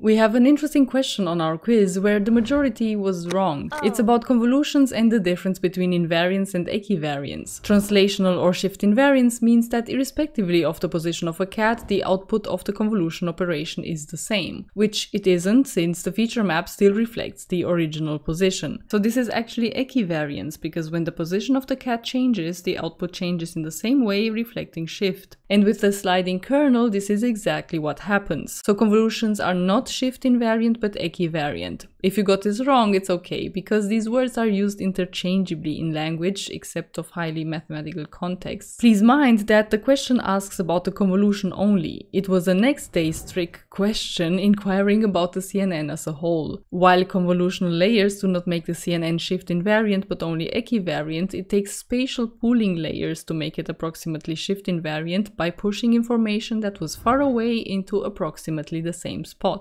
We have an interesting question on our quiz where the majority was wrong. Oh. It's about convolutions and the difference between invariance and equivariance. Translational or shift invariance means that irrespectively of the position of a cat, the output of the convolution operation is the same, which it isn't since the feature map still reflects the original position. So this is actually equivariance because when the position of the cat changes, the output changes in the same way reflecting shift. And with the sliding kernel, this is exactly what happens. So convolutions are not shift invariant but equivariant. If you got this wrong, it's okay, because these words are used interchangeably in language, except of highly mathematical contexts. Please mind that the question asks about the convolution only. It was a next day's trick question inquiring about the CNN as a whole. While convolutional layers do not make the CNN shift invariant but only equivariant, it takes spatial pooling layers to make it approximately shift invariant by pushing information that was far away into approximately the same spot.